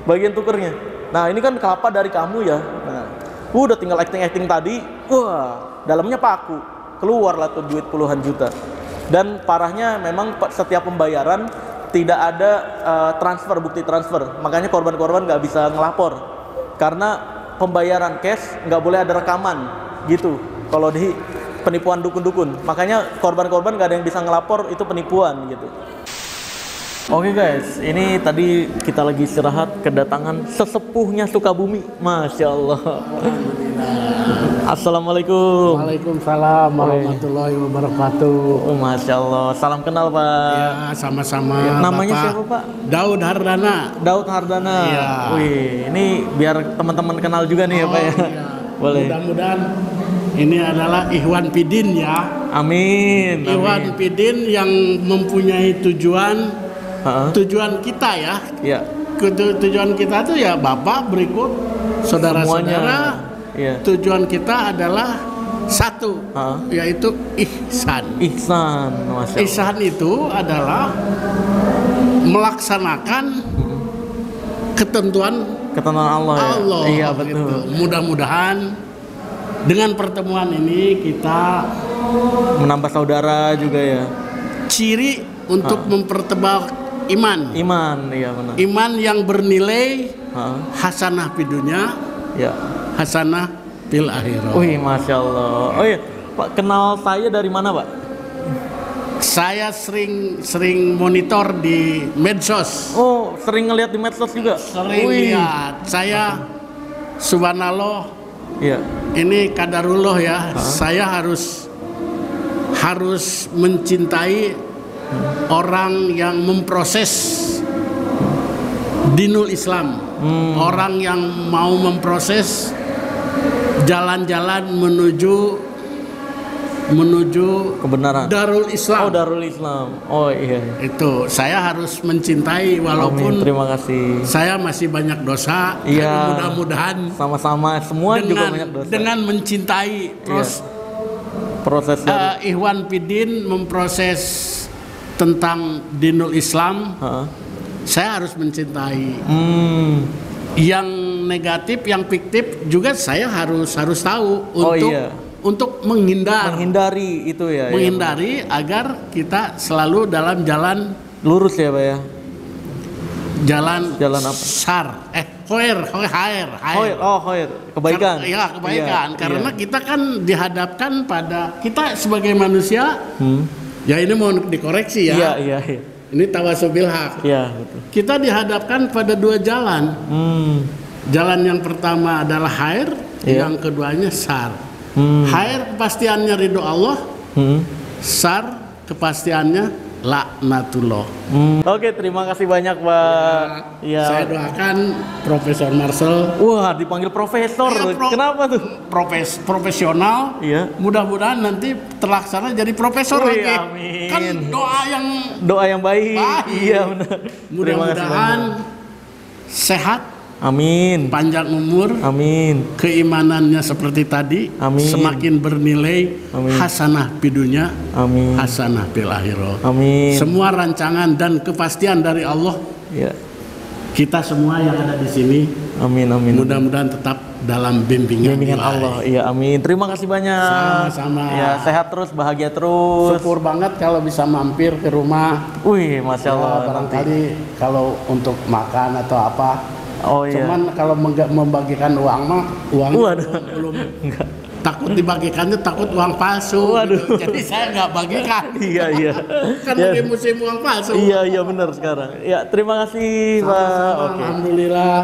bagian tukernya. Nah ini kan kelapa dari kamu ya. Nah, udah tinggal acting-acting tadi, wah dalamnya paku, keluar lah tuh duit puluhan juta. Dan parahnya memang setiap pembayaran tidak ada eh, transfer bukti transfer, makanya korban-korban nggak bisa ngelapor karena pembayaran cash nggak boleh ada rekaman gitu. Kalau di penipuan dukun-dukun, makanya korban-korban nggak ada yang bisa ngelapor itu penipuan gitu. Oke guys, ini tadi kita lagi istirahat kedatangan sesepuhnya Sukabumi, masya Allah. Assalamualaikum. Waalaikumsalam warahmatullahi wabarakatuh. Oh, masya Allah. Salam kenal Pak. Ya, sama-sama. Namanya Bapak. siapa Pak? Daud Hardana. Daud Hardana. Iya. Wih, ini biar teman-teman kenal juga nih ya Pak ya. iya. Boleh. Mudah-mudahan ini adalah Ikhwan Pidin ya. Amin. Ikhwan Amin. Pidin yang mempunyai tujuan Heeh. tujuan kita ya. Iya. Ketu- Tujuan kita tuh ya Bapak berikut saudara-saudara. Iya. Tujuan kita adalah satu yaitu ihsan. Ihsan, masya Allah. Ihsan itu adalah melaksanakan ketentuan Ketentuan Allah ya. Allah. Iya gitu. betul. Mudah-mudahan dengan pertemuan ini kita Menambah saudara juga ya. ciri untuk mempertebal iman. Iman, iya benar. Iman yang bernilai Heeh. hasanah di dunia, Ya. hasanah fil akhirah. Wih, masya Allah. Oh iya, Pak kenal saya dari mana Pak? Saya sering sering monitor di medsos. Oh, sering ngeliat di medsos juga. Sering Wih. lihat. Saya subhanallah Iya. ini kadarullah ya. Saya harus harus mencintai orang yang memproses dinul Islam. Orang yang mau memproses jalan-jalan menuju menuju Kebenaran. Darul Oh, Islam. Darul Islam. Oh iya. Itu saya harus mencintai Amin. walaupun Terima kasih. saya masih banyak dosa. Iya. mudah-mudahan Sama-sama semua juga dengan banyak dosa. dengan mencintai terus Proses dari- Eh, Ikhwan Pidin memproses tentang dinul Islam, Heeh. saya harus mencintai. Hmm. yang negatif, yang fiktif juga saya harus harus tahu Oh, untuk iya. untuk menghindar, Menghindari itu ya. ya. menghindari agar kita selalu dalam jalan Lurus ya, Pak ya. jalan Jalan apa? sar eh hoer hoer hair Khair, oh khair, kebaikan. ya kebaikan Iya, karena iya. kita kan dihadapkan pada kita sebagai manusia Hmm. Ya ini mau dikoreksi ya Iya, iya, iya. ini tawasubil hak Iya, betul. kita dihadapkan pada dua jalan Hmm. jalan yang pertama adalah hair Iya. yang keduanya sar Hmm. hair kepastiannya ridho Allah Hmm. sar kepastiannya laknatullah Hmm. Oke, terima kasih banyak, Pak. Iya. saya doakan Profesor Marcel Wah, dipanggil profesor. Iya, Pro. Kenapa tuh? profes profesional Iya. mudah-mudahan nanti terlaksana jadi profesor Wih, lagi amin. kan doa yang Doa yang baik. Baik. Iya, benar. Mudah-mudahan sehat Amin. panjang umur Amin. keimanannya seperti tadi Amin. semakin bernilai Amin. hasanah pidunya Amin. hasanah akhirah Amin. semua rancangan dan kepastian dari Allah Ya. kita semua yang ada di sini Amin, amin. mudah-mudahan tetap dalam bimbingan, Bimbingan. Allah. Iya, amin. Terima kasih banyak. Sama-sama. Ya, sehat terus, bahagia terus. syukur banget kalau bisa mampir ke rumah Wih, masya Allah. Ya, barangkali kalau untuk makan atau apa Oh iya. cuman kalau membagikan uang mah uang Waduh. belum takut dibagikannya takut uang palsu Waduh. gitu. jadi saya nggak bagikan iya, iya. kan Ya. lagi musim uang palsu Iya, iya benar sekarang. Ya, terima kasih, Pak. Sama-sama, Oke. alhamdulillah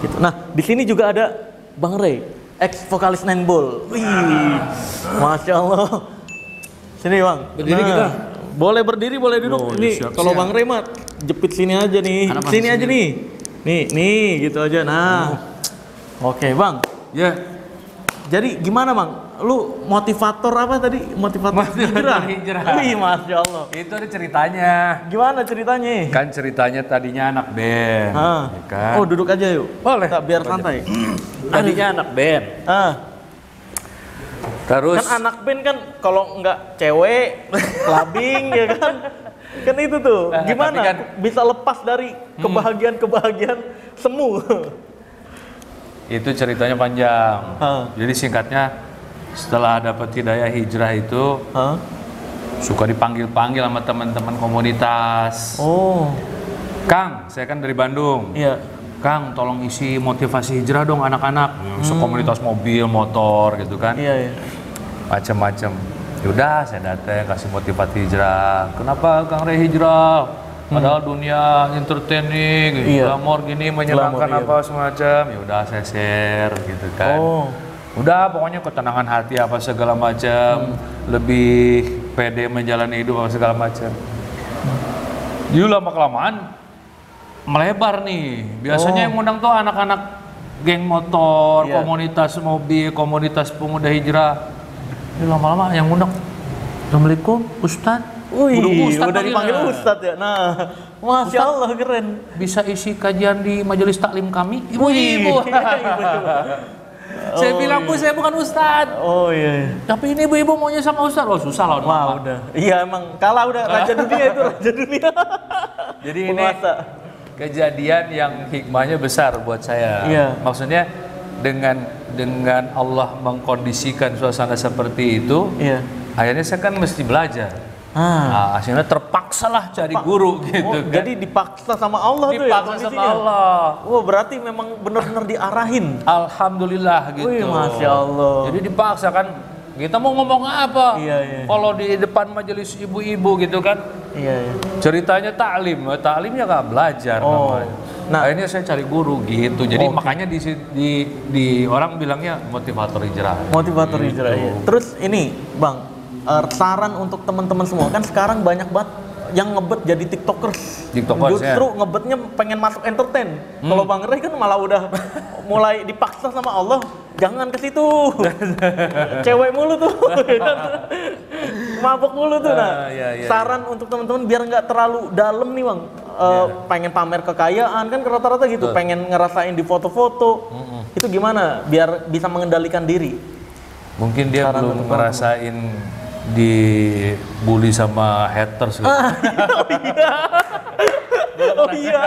Gitu. Nah, di sini juga ada Bang Ray, ex vokalis Nine Ball. Wih, masya Allah. Sini Bang. Berdiri kita? Boleh berdiri, boleh duduk. Oh, Ini kalau. Bang Ray mah jepit sini aja nih. Sini masih aja nih. Nih, nih gitu aja. Nah. Oke, Bang. Ya, Jadi gimana Bang? Lu motivator apa tadi? Motivator, Motivator hijrah. Wih, masya Allah. itu ada ceritanya. Gimana ceritanya? Kan ceritanya tadinya anak band, Ah. ya kan? Oh, duduk aja yuk. Boleh. Tak, biar Duduk aja. santai. tadinya anak band. Ah. Terus Kan anak band kan kalau nggak cewek, clubbing ya kan. Kan itu tuh. Nah, Gimana kan- bisa lepas dari kebahagiaan-kebahagiaan semu? itu ceritanya panjang. Ah. Jadi singkatnya setelah dapat hidayah hijrah itu Hah? suka dipanggil-panggil sama teman-teman komunitas. Oh, Kang, saya kan dari Bandung. iya. Kang, tolong isi motivasi hijrah dong anak-anak. Komunitas mobil, motor gitu kan. Iya, iya. macam-macam. Yaudah, saya datang kasih motivasi hijrah. Kenapa Kang Ray hijrah? Padahal dunia entertaining, Hmm. Iya. glamor gini menyenangkan Glamor, iya. apa semacam. Ya udah saya share gitu kan. Oh. Udah pokoknya ketenangan hati apa segala Hmm. macam, lebih pede menjalani hidup apa segala macam. Yuk lama kelamaan melebar nih. Biasanya yang ngundang tuh anak-anak geng motor, Oh. Iya. komunitas mobil, komunitas pemuda hijrah. Ini lama-lama yang ngundang. Assalamualaikum, Ustadz. Wih, Udah udah, Ustadz dipanggil nah. Ustadz ya. Nah, masya Allah keren. Bisa isi kajian di majelis taklim kami? Wih, Ibu-ibu. ibu-ibu. saya bilang, Bu, saya bukan Ustadz. Oh iya. iya. Tapi ini ibu-ibu maunya sama Ustadz. Oh, susah lawan Wah mama. udah. Iya emang kalah udah raja dunia itu raja dunia. Jadi ini Penguasa. kejadian yang hikmahnya besar buat saya. Iya. Maksudnya dengan dengan Allah mengkondisikan suasana seperti itu, Iya. akhirnya saya kan mesti belajar. Ah. Nah, akhirnya terpaksalah cari guru gitu Oh, kan. jadi dipaksa sama Allah tuh ya Dipaksa sama? Allah. Wah berarti memang benar-benar diarahin. Alhamdulillah gitu. Wih, Masya Allah. Jadi dipaksa kan kita mau ngomong apa? Iya, iya. Kalau di depan majelis ibu-ibu gitu kan, Iya, iya. ceritanya taklim, taklimnya nggak belajar Oh. namanya. Nah. akhirnya saya cari guru gitu. Jadi Oke. makanya di, di di orang bilangnya motivator hijrah. Motivator Gitu. hijrah ya. Terus ini, Bang, eh, saran untuk teman-teman semua kan sekarang banyak banget yang ngebet jadi tiktokers. Tiktokers, Justru ya. ngebetnya pengen masuk entertain. Hmm. Kalau Bang Ray kan malah udah mulai dipaksa sama Allah, jangan ke situ. Cewek mulu tuh. Mabok mulu tuh. Nah, Ah, iya, iya, saran untuk teman-teman biar nggak terlalu dalam nih, Bang. Eh, pengen pamer kekayaan kan rata-rata gitu, pengen ngerasain di foto-foto. Itu gimana biar bisa mengendalikan diri? Mungkin dia Saran belum ngerasain dibully sama haters gitu. Ah, iya. Oh iya.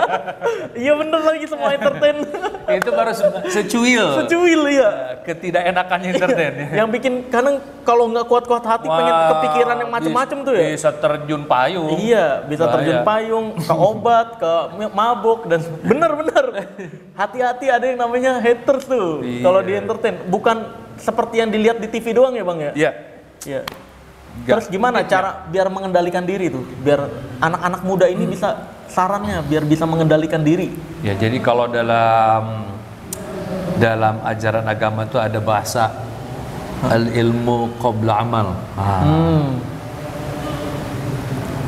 Iya bener lagi semua entertain. itu baru se- secuil Secuil ya. ketidakenakannya entertain ya. Yang bikin kadang kalau nggak kuat-kuat hati pengen Wah, kepikiran yang macem-macem tuh ya. Bisa terjun payung. Iya, bisa terjun Bahaya. payung, ke obat, ke mabuk dan bener-bener hati-hati ada yang namanya haters tuh Iya. kalau di entertain. Bukan seperti yang dilihat di TV doang ya bang ya? Iya. Iya. Nggak. Terus gimana cara biar mengendalikan diri tuh? Biar anak-anak muda ini bisa sarannya biar bisa mengendalikan diri. Ya jadi kalau dalam dalam ajaran agama itu ada bahasa al ilmu qabla amal. Ah, Hmm.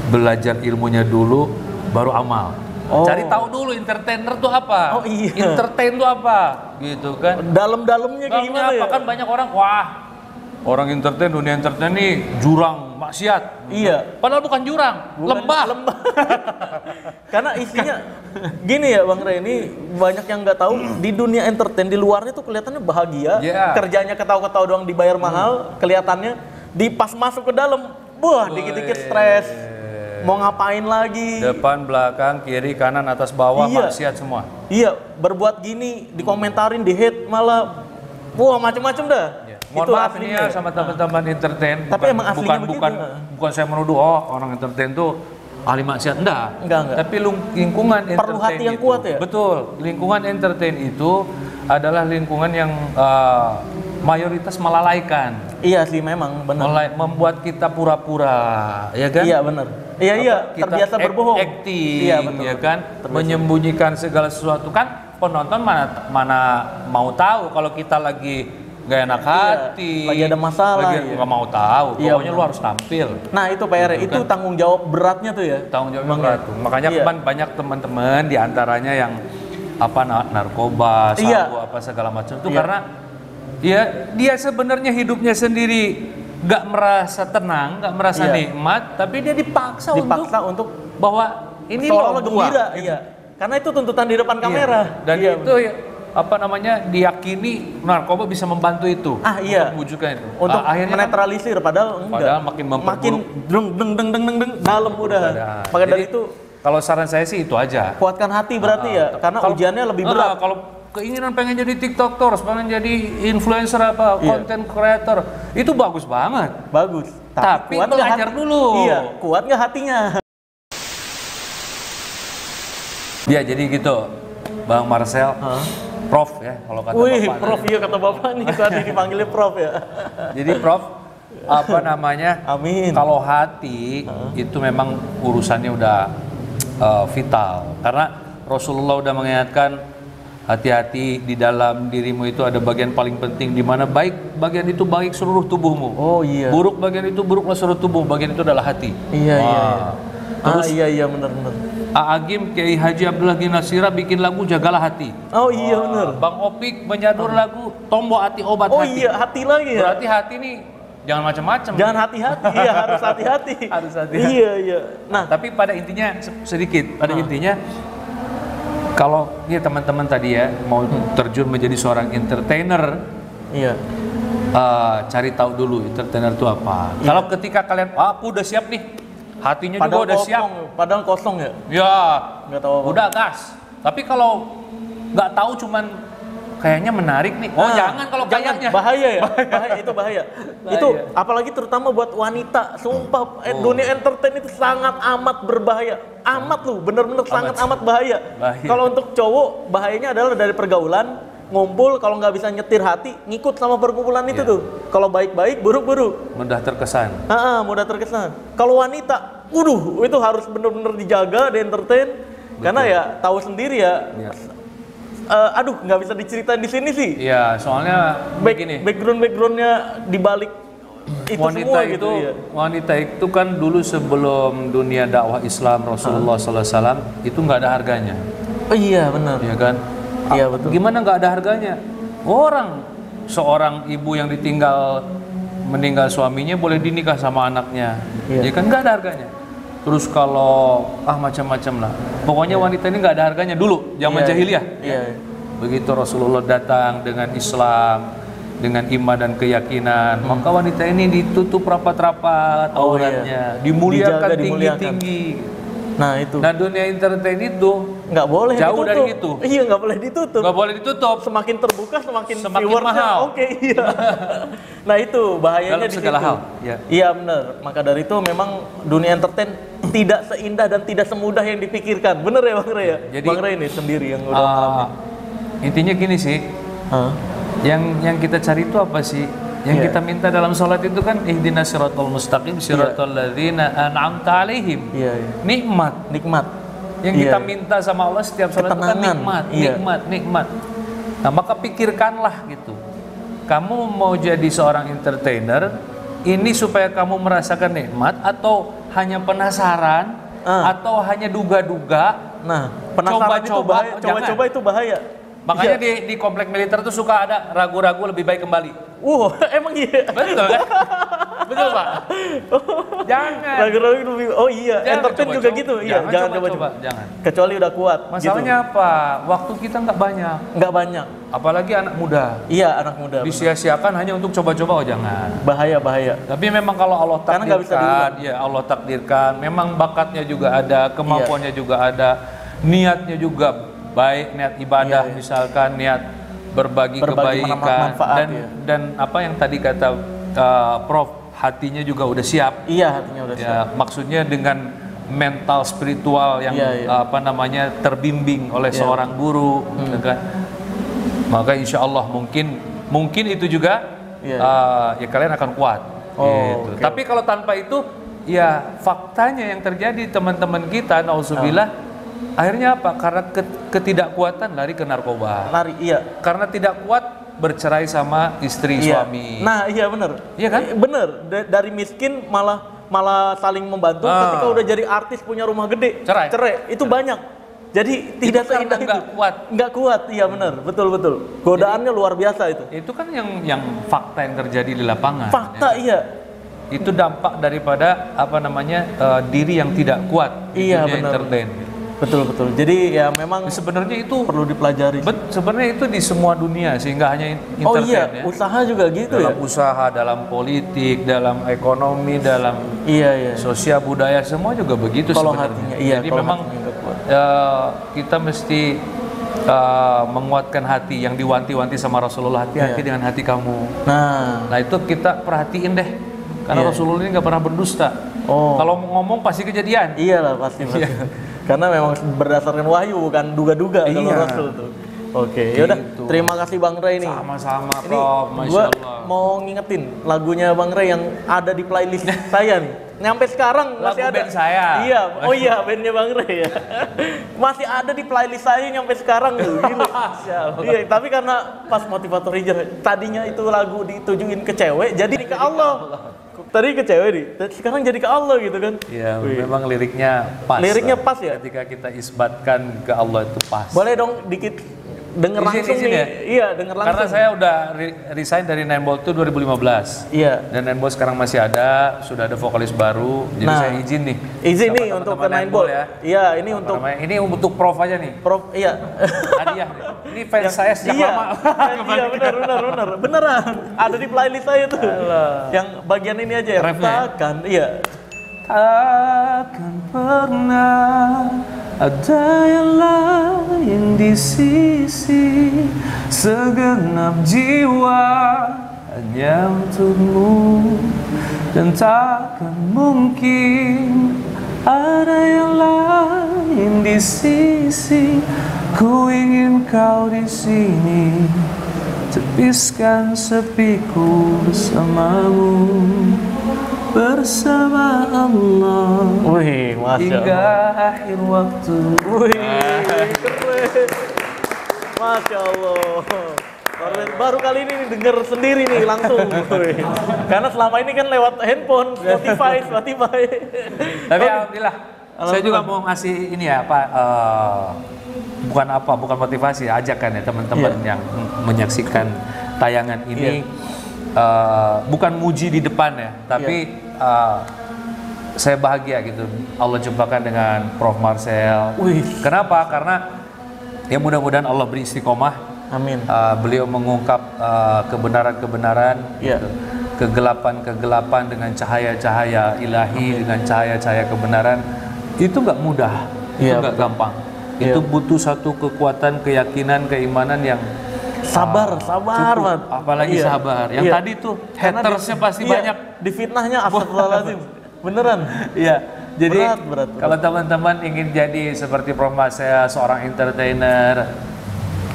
Belajar ilmunya dulu baru amal. Oh. Cari tahu dulu entertainer tuh apa. Oh, iya. Entertain tuh apa? Gitu kan. Dalam-dalamnya kayak Gimana gimana ya? Kan banyak orang wah orang entertain dunia entertain nih jurang maksiat. Iya. Padahal bukan jurang, Bukan lembah. lembah. Karena isinya gini ya Bang Rey, ini banyak yang nggak tahu di dunia entertain di luarnya tuh kelihatannya bahagia, Iya. kerjanya ketawa-ketawa doang dibayar mahal, kelihatannya di pas masuk ke dalam, wah dikit-dikit stres. Mau ngapain lagi? Depan, belakang, kiri, kanan, atas, bawah, Iya. maksiat semua. Iya, berbuat gini, dikomentarin, di hate malah wah macem-macem dah. Mohon maaf ini ya sama teman-teman entertain. Tapi bukan, emang bukan, begitu, bukan, bukan saya menuduh oh orang entertain tuh ahli maksiat enggak. Enggak, enggak. Tapi lingkungan Perlu entertain hati yang itu- kuat ya? Betul. Lingkungan entertain itu adalah lingkungan yang eh, mayoritas melalaikan. Iya sih memang benar. Mulai membuat kita pura-pura, ya kan? Iya benar. Iya iya, Kita terbiasa berbohong. Acting, Iya betul. ya kan? Menyembunyikan segala sesuatu kan penonton mana mana mau tahu kalau kita lagi nggak enak hati, Iya, lagi ada masalah, lagi iya. nggak mau tahu. Iya, Pokoknya lu benar. harus tampil. Nah itu PR itu tanggung jawab beratnya tuh ya. Tanggung Bang, berat ya? tuh. Makanya Iya. banyak teman-teman di antaranya yang apa na- narkoba, sabu, Iya. apa segala macam itu Iya. karena ya dia sebenarnya hidupnya sendiri nggak merasa tenang, nggak merasa Iya. nikmat, tapi dia dipaksa, Dipaksa untuk untuk bahwa ini loh gembira. Iya. Karena itu tuntutan di depan kamera. Iya. Dan Iya, itu ya, apa namanya diyakini narkoba bisa membantu itu. Ah, iya. Untuk mewujudkan itu. untuk Ah, akhirnya kan menetralisir padahal enggak. Padahal makin memperburuk. makin deng deng deng deng deng, deng dalam udah. Maka dari itu kalau saran saya sih itu aja. kuatkan hati berarti ya karena Kalau- ujiannya lebih Ah, berat. kalau keinginan pengen jadi tiktokers, pengen jadi influencer apa, Iya. content creator, itu bagus banget. Bagus. Tapi kuat nggak belajar dulu. Iya, kuat nggak hatinya? Ya jadi gitu, Bang Marcel, Prof ya kalau kata Wih, Bapak. Prof iya kata Bapak nih tadi dipanggilnya Prof ya. Jadi Prof, apa namanya? Amin. Kalau hati itu memang urusannya udah uh, vital karena Rasulullah udah mengingatkan hati-hati di dalam dirimu itu ada bagian paling penting di mana baik bagian itu baik seluruh tubuhmu. Oh iya. Buruk bagian itu buruklah seluruh tubuh, bagian itu adalah hati. Iya iya. iya. Wah. ah iya iya benar benar. Aagim Kiai Haji Abdullah Ginasira bikin lagu Jagalah Hati. Oh iya benar. Bang Opik menyadur lagu Tombo Hati Obat Oh Hati. iya hati lagi ya. Berarti hati nih jangan macam-macam. Jangan hati-hati, iya harus hati-hati. Harus hati-hati. Iya iya. Nah, Tapi pada intinya se- sedikit, pada intinya kalau ya teman-teman tadi ya mau terjun menjadi seorang entertainer, iya. eh, cari tahu dulu entertainer itu apa. Kalau ketika kalian, ah, aku udah siap nih, hatinya Padahal juga udah kosong, siap, padahal kosong ya. ya Nggak tahu apa. udah gas. Tapi kalau nggak tahu cuman kayaknya menarik nih, oh Nah, jangan kalau kayaknya. bahaya ya bahaya itu bahaya. Bahaya. itu apalagi terutama buat wanita sumpah eh, Oh. dunia entertain itu sangat amat berbahaya amat lu bener-bener sangat amat bahaya, Bahaya. kalau untuk cowok bahayanya adalah dari pergaulan ngumpul kalau nggak bisa nyetir hati ngikut sama perkumpulan itu Iya. tuh kalau baik-baik buruk-buruk Mudah terkesan. Ah, mudah terkesan. Kalau wanita, waduh, itu harus bener-bener dijaga, di entertain. Karena ya tahu sendiri ya. Iya. eh, aduh, nggak bisa diceritain di sini sih. Iya, soalnya Back, begini. background backgroundnya dibalik itu wanita semua itu gitu ya. wanita itu kan dulu sebelum dunia dakwah Islam Rasulullah SAW itu nggak ada harganya, Oh iya benar. ya kan? Iya betul. Gimana nggak ada harganya? Orang seorang ibu yang ditinggal meninggal suaminya boleh dinikah sama anaknya, Iya. ya kan nggak ada harganya. Terus kalau ah macam-macam lah, pokoknya wanita ini nggak ada harganya dulu zaman Iya, jahiliyah. Iya. Begitu Rasulullah datang dengan Islam, dengan iman dan keyakinan, maka wanita ini ditutup rapat-rapat Hmm. Oh, auratnya, iya. dimuliakan tinggi-tinggi. Nah itu Nah dunia entertain itu nggak boleh jauh ditutup. dari itu. Iya nggak boleh ditutup. nggak boleh ditutup. Semakin terbuka semakin, Semakin mahal. Oke iya. nah itu bahayanya Dalam di segala situ. hal, ya. Iya benar. Maka dari itu memang dunia entertain tidak seindah dan tidak semudah yang dipikirkan. Bener ya Bang Ray ya? Jadi- Bang Ray ini sendiri yang udah Ah, ngalamin. intinya gini sih, Hah? yang yang kita cari itu apa sih? Yang Iya. kita minta dalam sholat itu kan ihdinas siratal mustaqim siratal ladzina an'amta alaihim. Iya, iya. Nikmat. Nikmat. Yang Iya. kita minta sama Allah setiap sholat itu kan nikmat, Iya. nikmat, nikmat. Nah, maka pikirkanlah gitu. Kamu mau jadi seorang entertainer, ini supaya kamu merasakan nikmat atau hanya penasaran Ah. atau hanya duga-duga Nah, penasaran itu Coba-coba, bahaya. Coba-coba itu bahaya. Makanya Iya. di, di komplek militer tuh suka ada ragu-ragu lebih baik kembali. Wow, emang iya. Betul kan? Betul Pak? Jangan. Ragu-ragu. Oh iya, Jangan entertain juga coba-coba. gitu. Iya, Jangan jangan coba-coba, coba-coba. jangan. Kecuali udah kuat. Masalahnya apa? Waktu kita nggak banyak. gitu. nggak banyak. Apalagi anak muda. Iya, anak muda. Disia-siakan hanya untuk coba-coba, oh jangan. Bahaya, bahaya. Tapi memang kalau Allah Karena nggak bisa takdirkan, ya Allah takdirkan, memang bakatnya juga ada, kemampuannya juga ada, niatnya juga baik, niat ibadah Iya, iya. misalkan, niat berbagi, Berbagi kebaikan manfaat, dan ya. dan apa yang tadi kata uh, Prof, hatinya juga udah siap. Iya, hatinya udah siap. Ya, maksudnya dengan mental spiritual yang Iya, iya. apa namanya terbimbing oleh Iya. seorang guru, Hmm. gitu kan? Maka insya Allah mungkin mungkin itu juga Iya. uh, ya kalian akan kuat. Oh, gitu. oke. Tapi kalau tanpa itu ya faktanya yang terjadi teman-teman kita, nauzubillah, akhirnya apa? Karena ke- ketidakkuatan lari ke narkoba. Lari, iya. Karena tidak kuat bercerai sama istri Iya. suami. Nah, iya bener. Iya kan? Bener. Da- dari miskin malah malah saling membantu Ah. ketika udah jadi artis punya rumah gede. Cerai. Itu banyak. Jadi tidak karena seindah itu. nggak kuat. Nggak kuat, iya bener. Betul betul. Godaannya luar biasa itu. Itu kan yang yang fakta yang terjadi di lapangan. Fakta iya. Itu dampak daripada apa namanya uh, diri yang tidak kuat Iya, benar. entertain. Betul betul. Jadi ya memang Sebenarnya itu perlu dipelajari. Bet, sebenarnya itu di semua dunia sehingga hanya in- Oh iya, ya. usaha juga gitu ya. dalam usaha, dalam politik, dalam ekonomi, dalam Iya iya. sosial budaya semua juga begitu Kalau sebenarnya. hatinya, iya, Jadi kalau memang eh, kita mesti eh, menguatkan hati yang diwanti-wanti sama Rasulullah hati-hati Iya. dengan hati kamu. Nah, Nah itu kita perhatiin deh karena Iya. Rasulullah ini nggak pernah berdusta. Oh. Kalau ngomong pasti kejadian. iyalah pasti pasti. Iya. Karena memang berdasarkan wahyu bukan duga-duga kalau Iya. Rasul tuh. Oke, yaudah. Gitu. Terima kasih Bang Ray nih. Sama-sama, Ini Prof. Masya gua Allah. mau ngingetin lagunya Bang Ray yang ada di playlist saya nih. Nyampe sekarang masih Lagu ada. band saya. Iya, oh iya bandnya Bang Ray ya. masih ada di playlist saya nyampe sekarang tuh. Gila. iya, tapi karena pas motivator hijrah tadinya itu lagu ditujuin ke cewek, jadi ke Allah. Tadi ke cewek nih, sekarang jadi ke Allah gitu kan. Ya, Wih. memang liriknya pas. Liriknya pas ya? Ketika kita isbatkan ke Allah itu pas. Boleh dong dikit denger Izin- langsung izin nih. ya? Iya, denger langsung. Karena saya udah re- resign dari Nine Ball itu 2015. Iya. Dan Nine Ball sekarang masih ada, sudah ada vokalis baru. Jadi Nah, saya izin nih. Izin nih untuk ke teman-teman Nine Ball ya. Iya, ini Apa untuk namanya? Ini untuk prof aja nih. Prof, iya. Hadiah. Ini fans saya sejak iya. lama. iya, benar, benar, benar. Beneran. Ada di playlist saya tuh. Yang bagian ini aja ya. Ya? Takkan, iya. Takkan pernah ada yang lain di sisi segenap jiwa hanya untukmu. Dan takkan mungkin ada yang lain di sisi ku ingin kau di sini. Tepiskan sepiku bersamamu bersama Allah Wih, Masya hingga Allah. akhir waktu. Wih, keren. Masya Allah. Baru, baru kali ini denger sendiri nih langsung. Wih. Karena selama ini kan lewat handphone, Spotify, Spotify. Tapi alhamdulillah, saya juga mau ngasih ini ya apa eh, bukan apa bukan motivasi ajakan ya teman-teman Iya. yang menyaksikan tayangan ini eh, bukan muji di depan ya tapi eh, saya bahagia gitu Allah jumpakan dengan Prof Marcel. Wih. Kenapa? Karena ya mudah-mudahan Allah beri istiqomah Amin. Uh, beliau mengungkap uh, kebenaran-kebenaran, Iya. gitu. kegelapan-kegelapan dengan cahaya-cahaya ilahi, dengan cahaya-cahaya kebenaran, itu nggak mudah, Iya, itu nggak gampang. Iya. Itu butuh satu kekuatan, keyakinan, keimanan yang Sabar, sabar, cukup. Mat. apalagi Iya. sabar. Yang Iya. tadi tuh hatersnya di- pasti iya, banyak. Di fitnahnya astagfirullahaladzim. Beneran. Iya. Jadi Berat, berat, berat. kalau teman-teman ingin jadi seperti promo saya seorang entertainer,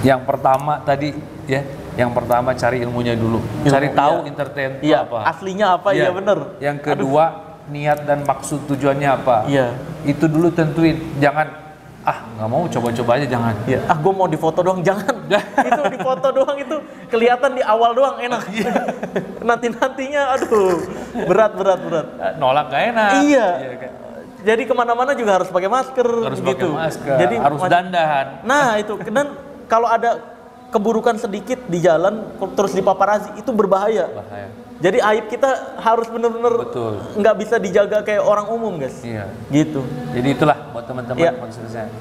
yang pertama tadi ya, yang pertama cari ilmunya dulu, Ilmu, cari tahu iya. entertain Iya, apa. aslinya apa? Iya, bener. Yang kedua niat dan maksud tujuannya apa. Iya. Itu dulu tentuin, jangan ah nggak mau coba-coba aja jangan. Iya. Ah, gue mau difoto doang, jangan. itu difoto doang itu kelihatan di awal doang enak. Iya. Nanti nantinya, aduh, berat, berat, berat. Eh, Nolak gak enak. Iya. kayak- Jadi ke mana-mana juga harus pakai masker. harus pakai gitu. masker, Jadi harus dandan. Nah itu dan kalau ada keburukan sedikit di jalan terus dipaparazi itu berbahaya. Bahaya. Jadi aib kita harus bener-bener Betul. nggak bisa dijaga kayak orang umum guys. Iya. Gitu. Jadi itulah buat teman-teman Iya.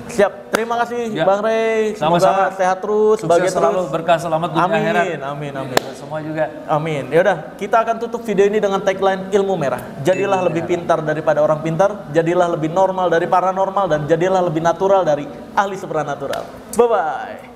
Siap. Terima kasih Ya. Bang Rey. Semoga Sama-sama. sehat terus, Sukses bahagia selalu, terus. berkah selamat dunia Amin, akhirat. amin, amin. Kita semua juga. Amin. Yaudah, kita akan tutup video ini dengan tagline ilmu merah. Jadilah lebih pintar daripada orang pintar, jadilah lebih normal dari paranormal, dan jadilah lebih natural dari ahli supranatural. Bye bye.